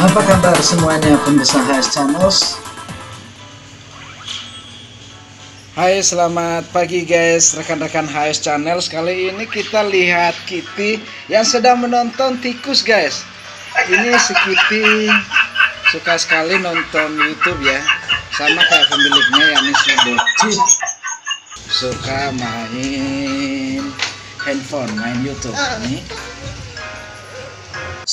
Apa kabar semuanya pemirsa HS Channels? Hai selamat pagi guys rekan-rekan HS Channel Kali ini kita lihat Kitty yang sedang menonton tikus guys. Ini si Kitty suka sekali nonton YouTube ya. Sama kayak pemiliknya yakni si Bocil Suka main handphone, main YouTube ini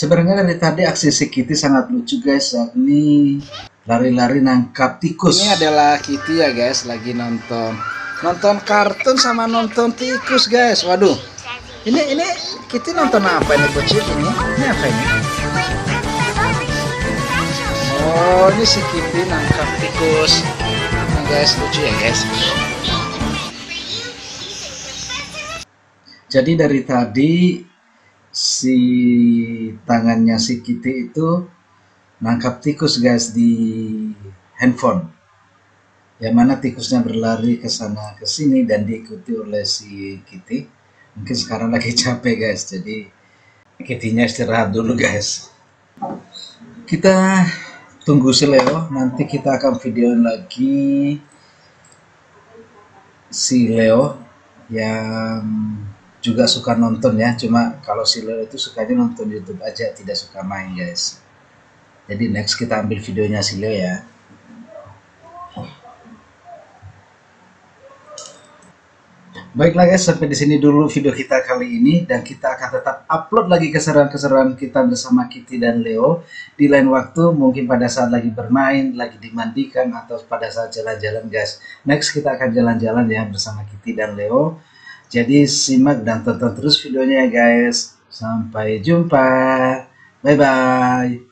Sebenarnya dari tadi aksi si Kitty sangat lucu guys yakni lari-lari nangkap tikus. Ini adalah Kitty ya guys, lagi nonton nonton kartun sama nonton tikus guys. Waduh, ini ini Kitty nonton apa ini bocil ini? Ini apa ini? Oh, ini si Kitty nangkap tikus. Nah guys, lucu ya guys. Jadi dari tadi si tangannya si Kitty itu nangkap tikus guys di handphone. Yang mana tikusnya berlari ke sana ke sini dan diikuti oleh si Kitty. Mungkin sekarang lagi capek guys jadi Kittynya istirahat dulu guys. Kita tunggu si Leo. Nanti kita akan video lagi si Leo yang juga suka nonton ya cuma kalau si Leo itu sukanya nonton YouTube aja tidak suka main guys jadi next kita ambil videonya si Leo ya Baiklah guys, sampai di sini dulu video kita kali ini dan kita akan tetap upload lagi keseruan-keseruan kita bersama Kitty dan Leo di lain waktu, mungkin pada saat lagi bermain, lagi dimandikan atau pada saat jalan-jalan guys. Next kita akan jalan-jalan ya bersama Kitty dan Leo. Jadi simak dan tonton terus videonya ya guys. Sampai jumpa. Bye bye.